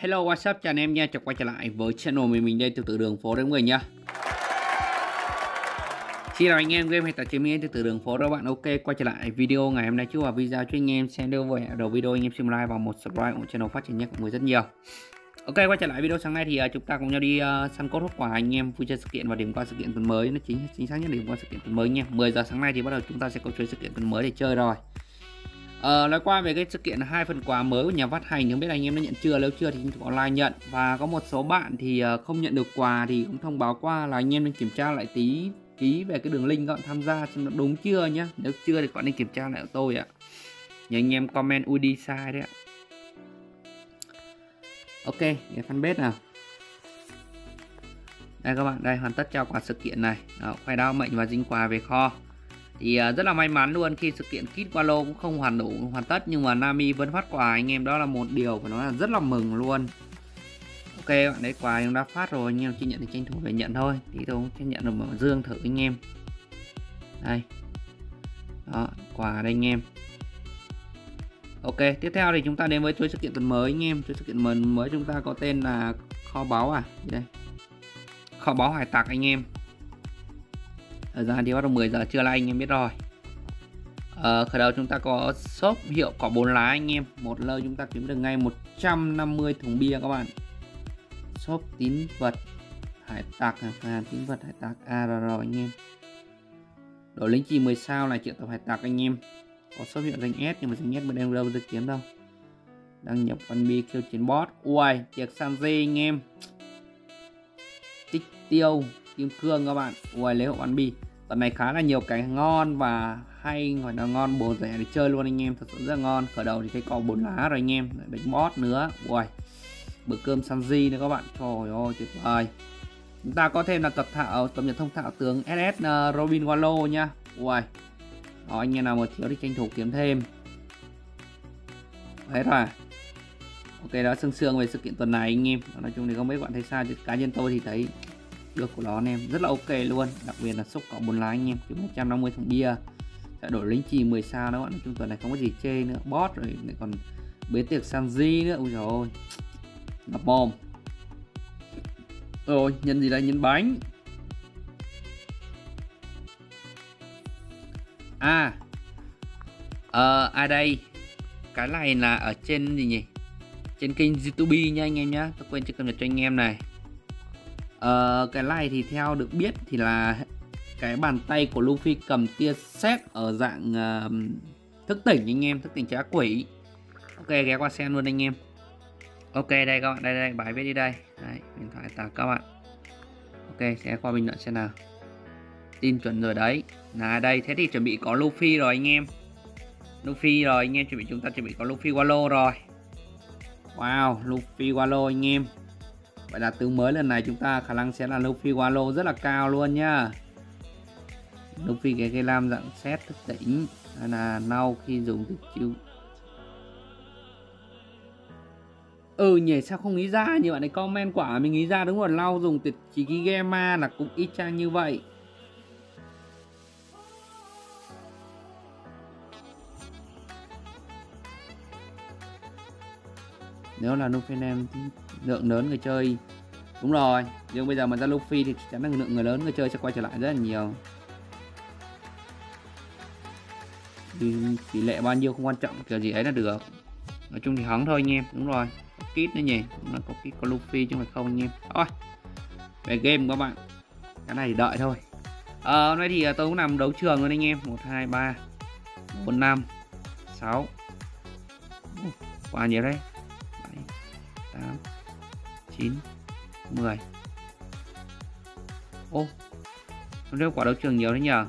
Hello, what's up, chào anh em nha, chào quay trở lại với channel mình mình đây từ từ đường phố đến người nha Xin chào anh em, game hay tài chính mình từ từ đường phố đó bạn. Ok, quay trở lại video ngày hôm nay chứ và video cho anh em xem đưa về đầu video anh em xem like và một subscribe ủng channel phát triển nhất của người rất nhiều. Ok, quay trở lại video sáng nay thì uh, chúng ta cùng nhau đi uh, săn cốt hốt quả anh em vui chơi sự kiện và điểm qua sự kiện tuần mới. Nó chính chính xác nhất điểm qua sự kiện tuần mới nha. 10 giờ sáng nay thì bắt đầu chúng ta sẽ có chơi sự kiện tuần mới để chơi rồi. Ờ, nói qua về cái sự kiện hai phần quà mới của nhà phát hành không biết anh em đã nhận chưa? Nếu chưa thì chúng online nhận. Và có một số bạn thì ờ, không nhận được quà thì cũng thông báo qua là anh em nên kiểm tra lại tí ký về cái đường link các bạn tham gia xem nó đúng chưa nhá. Nếu chưa thì các bạn nên kiểm tra lại của tôi ạ. Nhờ anh em comment UD sai đấy ạ. Ok cái fanpage nào. Đây các bạn đây hoàn tất trao quà sự kiện này. Đó, khoai đao mệnh và dính quà về kho thì uh, rất là may mắn luôn khi sự kiện kit qua lô cũng không hoàn đủ hoàn tất nhưng mà Nami vẫn phát quà anh em. Đó là một điều phải nói là rất là mừng luôn. Ok bạn đấy quà cũng đã phát rồi anh em chỉ nhận thì tranh thủ về nhận thôi. Thì tôi chưa nhận được mở dương thử anh em. Đây. Đó quà đây anh em. Ok tiếp theo thì chúng ta đến với chuỗi sự kiện tuần mới anh em. Chuỗi sự kiện mới chúng ta có tên là kho báu à? Đây? Kho báu hải tặc anh em thời gian thì bắt đầu 10 giờ trưa là anh em biết rồi. Ờ, khởi đầu chúng ta có shop hiệu cỏ bốn lá anh em. Một lơ chúng ta kiếm được ngay 150 thùng bia các bạn. Shop tín vật hải tặc à, tín vật hải tặc ARR anh em. Đổi lính chỉ 10 sao là triệu tập hải tặc anh em. Có shop hiệu danh S nhưng mà danh S bên em đâu được kiếm đâu. Đăng nhập văn bi kêu chiến boss Uầy, tiệc sanji anh em. Tích tiêu kim cương các bạn. Ui, lấy hộ ăn bi. Tuần này khá là nhiều cái ngon và hay gọi là ngon bồ rẻ để chơi luôn anh em. Thật sự rất là ngon. Khởi đầu thì thấy có bốn lá rồi anh em. Đánh bót nữa. Ui bữa cơm Sanji nữa các bạn. Trời ơi, tuyệt vời. Chúng ta có thêm là tập thạo, tập nhật thông thạo tướng SS ờ, Robin wallo nha. Ui đó, anh em nào mà thiếu thì tranh thủ kiếm thêm. Hết rồi. Ok đó sương sương về sự kiện tuần này anh em. Nói chung thì không biết bạn thấy sao chứ. Cá nhân tôi thì thấy được của nó anh em. Rất là ok luôn. Đặc biệt là xúc cỏ bốn lá anh em kiếm 150 thùng bia. Sẽ đổi lính trì 10 sao đó bạn. Nói tuần này không có gì chê nữa. Boss rồi, lại còn bế tiệc Sanji nữa. Ui trời ơi ngập mồm rồi, nhân gì đây? Nhân bánh. À. Ờ à đây. Cái này là ở trên gì nhỉ? Trên kênh youtube nha anh em nhá. Tôi quên chưa cập nhật cho anh em này ờ cái này thì theo được biết thì là cái bàn tay của Luffy cầm tia sét ở dạng uh, thức tỉnh anh em thức tỉnh trái quỷ. Ok ghé qua xem luôn anh em. Ok đây các bạn đây đây bài viết đi đây. Đấy, điện thoại tặng các bạn. Ok sẽ qua bình luận xem nào. Tin chuẩn rồi đấy. Là đây thế thì chuẩn bị có Luffy rồi anh em. Luffy rồi anh em chuẩn bị chúng ta chuẩn bị có Luffy Wallow rồi. Wow Luffy Wallow anh em. Vậy là tướng mới lần này chúng ta khả năng sẽ là Luffy Wallow rất là cao luôn nhá. Luffy cái cây lam dạng xét thức tỉnh. Hay là nau khi dùng từ chiêu Ừ nhỉ, sao không nghĩ ra như bạn ấy comment quả mình nghĩ ra đúng rồi. Lau dùng tuyệt chỉ ký Gema là cũng ít chang như vậy. Nếu là Luffy em thì lượng lớn người chơi. Đúng rồi Nhưng bây giờ mà ra Luffy thì chắc chắn là lượng người lớn người chơi sẽ quay trở lại rất là nhiều. Thì tỷ lệ bao nhiêu không quan trọng kiểu gì ấy là được. Nói chung thì hóng thôi anh em đúng rồi. Có kit nữa nhỉ? Nó có kit có Luffy chứ không phải không anh em. Thôi về game các bạn. Cái này thì đợi thôi. À, hôm nay thì ờ, tôi cũng làm đấu trường luôn anh em. Một hai ba bốn năm sáu. Qua nhiều đấy. Bảy tám chín mười. Ô hôm nay quả đấu trường nhiều đấy nhờ.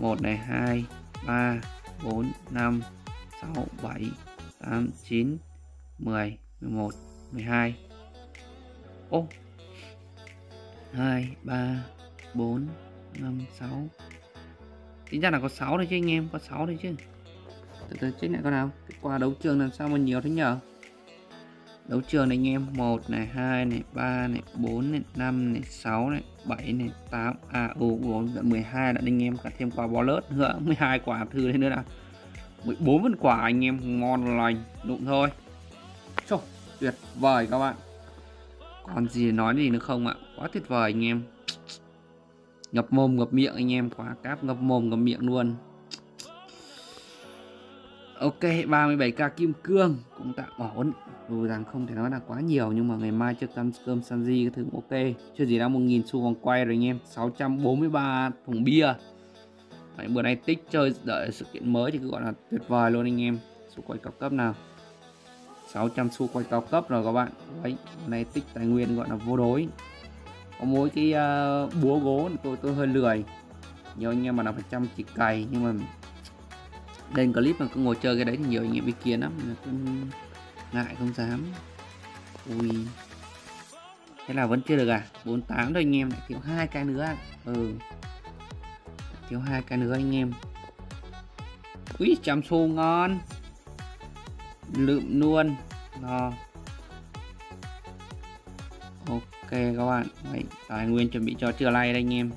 1 này 2 3, 4, 5, 6, 7, 8, 9, 10, 11, 12 Ô. 2, 3, 4, 5, 6 Tính ra là có 6 đấy chứ anh em Có 6 đấy chứ. Từ từ check lại con nào. Cái quả đấu trường làm sao mà nhiều thế nhờ? Đấu trường này anh em 1 này 2 này 3 này 4 này 5 này 6 này 7 này 8 à ừ 12 dạ, đã anh em cả thêm quả bó lớt nữa 12 quả thư lên nữa nào. 14 phần quả anh em ngon lành đụng thôi. Trời, tuyệt vời các bạn. Còn gì nói gì nữa không ạ? Quá tuyệt vời anh em. Ngập mồm ngập miệng anh em quá cáp ngập mồm ngập miệng luôn. Ok 37k kim cương cũng tạm ổn. Dù rằng không thể nói là quá nhiều nhưng mà ngày mai trước ăn cơm Sanji cái thứ ok. Chưa gì đã 1.000 xu còn quay rồi anh em. 643 thùng bia. Đấy, bữa nay tích chơi đợi sự kiện mới thì cứ gọi là tuyệt vời luôn anh em. Xu quay cao cấp nào. 600 xu quay cao cấp rồi các bạn. Đấy này tích tài nguyên gọi là vô đối. Có mỗi cái uh, búa gỗ tôi tôi hơi lười. Nhiều anh em mà là phải chăm chỉ cày nhưng mà lên clip mà cứ ngồi chơi cái đấy thì nhiều anh em ý kiến lắm cũng ngại, không dám. Ui. Thế là vẫn chưa được à? 48 thôi anh em, lại thiếu hai cái nữa à? ừ. Thiếu hai cái nữa anh em. Ui chấm xu ngon. Lượm luôn. No ok các bạn. Vậy tài nguyên chuẩn bị cho trưa nay đây anh em.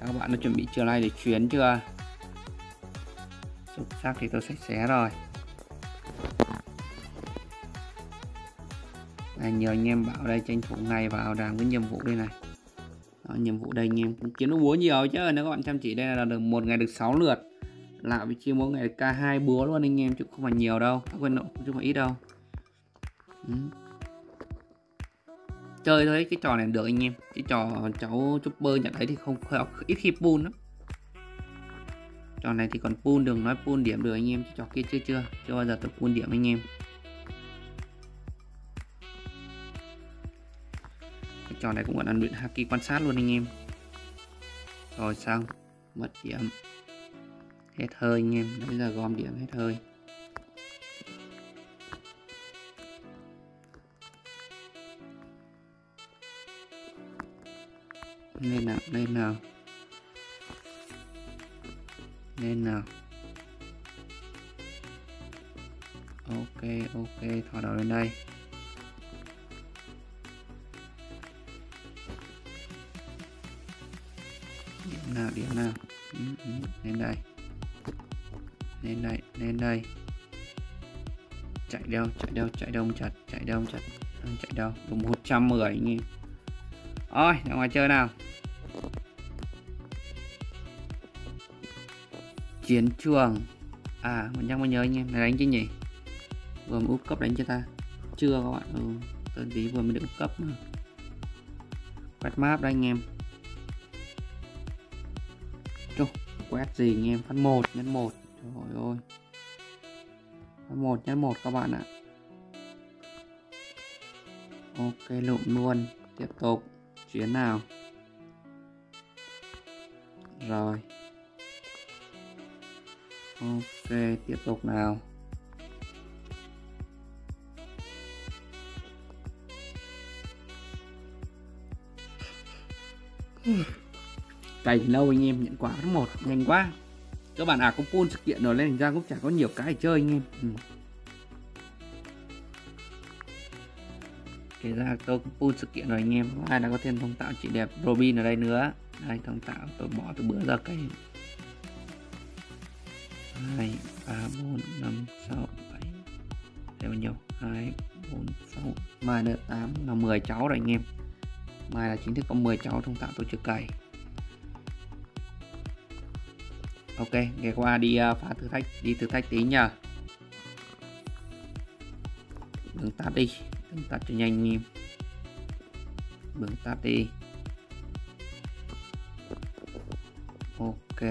Các bạn đã chuẩn bị trưa nay để chuyến chưa? Xuất sắc thì tôi sạch sẽ rồi. Đây, nhờ anh em bảo đây tranh thủ ngày vào làm cái nhiệm vụ đây này. Đó, nhiệm vụ đây anh em cũng kiếm được búa nhiều chứ nếu các bạn chăm chỉ đây là được một ngày được 6 lượt. Lại vị trí mỗi ngày k2 búa luôn anh em chứ không phải nhiều đâu các quên độ chứ không phải ít đâu. Ừ. chơi thôi cái trò này được anh em. Cái trò cháu chopper nhận thấy thì không ít khi pull lắm trò này thì còn pull đường nói pull điểm được anh em. Trò kia chưa chưa. Chưa bao giờ tôi pull điểm anh em. Cái trò này cũng gọi là luyện haki quan sát luôn anh em. Rồi xong. Mất điểm. Hết hơi anh em. Bây giờ gom điểm hết hơi. Lên nào lên nào lên nào ok ok thò đầu lên đây. Điểm nào điểm nào? Ừ, ừ, lên đây. Lên đây lên đây. Chạy đâu chạy đâu chạy đông chặt chạy đông chặt. Chạy đâu? Đúng 110 trăm mười ôi ra ngoài chơi nào. Chiến trường. À mình đang mới nhớ anh em này đánh chứ nhỉ? Vừa mới úp cấp đánh cho ta. Chưa các bạn ừ, tên tí vừa mới được úp cấp mà. Quét map đây anh em. Trời, quét gì anh em? Phát một nhân một. Trời ơi. Một nhân một các bạn ạ. Ok lụm luôn. Tiếp tục. Chuyến nào? Rồi ok, tiếp tục nào. Cày lâu anh em, nhận quả rất một, nhanh quá. Các bạn à có pool sự kiện rồi lên ra cũng chả có nhiều cái để chơi anh em. Ừ. kể ra tôi cũng pool sự kiện rồi anh em. Ai đã có thêm thông tạo chị đẹp robin ở đây nữa. Đây thông tạo, tôi bỏ từ bữa giờ cây. 2 3 4 5 6 7 đây bao nhiêu 2 4 6 mai là 8 là 10 cháu rồi anh em. Mai là chính thức có 10 cháu trong tạo tổ chức cày. Ok ngày qua đi à, phá thử thách, đi thử thách tí nhờ. Bừng tắt đi. Bừng tắt cho nhanh anh em. Bừng tắt đi. Ok.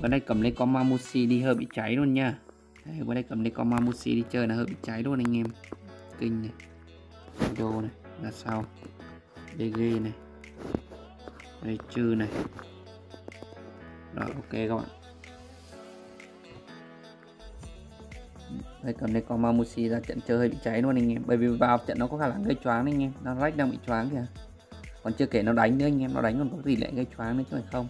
Qua đây cầm lấy con Mamushi đi hơi bị cháy luôn nha. Đây, qua đây cầm lấy con Mamushi đi chơi là hơi bị cháy luôn anh em. Kinh này. Đô này là sao? Bg này. Đây chư này. Rồi ok các bạn. Đây cầm lấy con Mamushi ra trận chơi hơi bị cháy luôn anh em. Bởi vì vào trận nó có khả năng gây choáng anh em. Nó rách đang bị choáng kìa. Còn chưa kể nó đánh nữa anh em nó đánh còn có gì lại gây choáng nữa chứ phải không.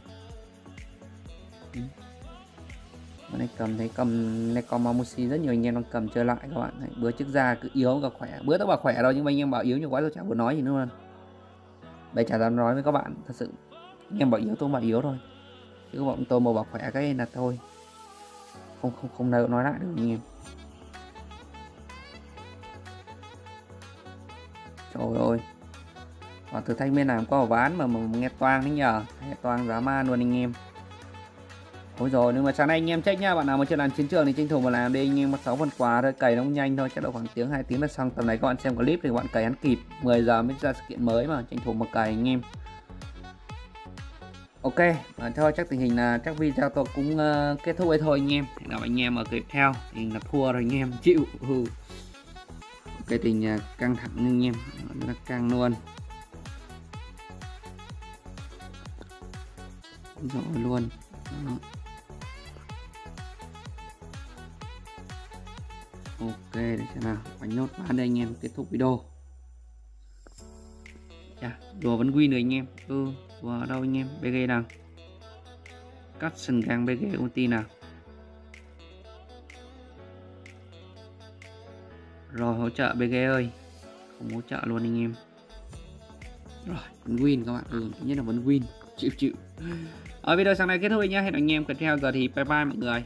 Này cầm thấy cầm này con Mamushi rất nhiều anh em đang cầm chơi lại các bạn. Đấy, bữa trước ra cứ yếu và khỏe. Bữa tôi bảo khỏe đâu nhưng mà anh em bảo yếu nhiều quá tôi chả muốn nói gì nữa luôn đây chả dám nói với các bạn thật sự. Anh em bảo yếu tôi bảo yếu thôi. Chứ bọn tôi mà bảo khỏe cái là thôi. Không không không nào nói lại được anh em. Trời ơi. Và thử thách bên nào có ván mà, mà nghe toang đấy nhờ. Nghe toang giá man luôn anh em. Ôi rồi nhưng mà sáng nay anh em check nha bạn nào mà chưa làm chiến trường thì tranh thủ mà làm đi anh em một sáu phần quà thôi cày nó cũng nhanh thôi chắc độ khoảng tiếng hai tiếng là xong. Tầm này các bạn xem clip thì các bạn cày hắn kịp 10 giờ mới ra sự kiện mới mà tranh thủ mà cày anh em. Ok và thôi chắc tình hình là chắc video tôi cũng uh, kết thúc ấy thôi anh em. Hẹn gặp anh em ở clip theo thì là thua rồi anh em chịu. Ừ. cái tình uh, căng thẳng anh em nó căng luôn. Rồi luôn. Đó. Ok để xem nào? Bánh nốt bán đây anh em kết thúc video. Chà, đùa vẫn win rồi anh em. Ừ đùa ở đâu anh em? Bg nào? Cắt sừng gang bg ulti nào? Rồi hỗ trợ bg ơi. Không hỗ trợ luôn anh em. Rồi vẫn win các bạn. Ừ nhất là vẫn win. Chịu chịu. Ở video sáng nay kết thúc nhé hẹn anh em. Tiếp theo giờ thì bye bye mọi người.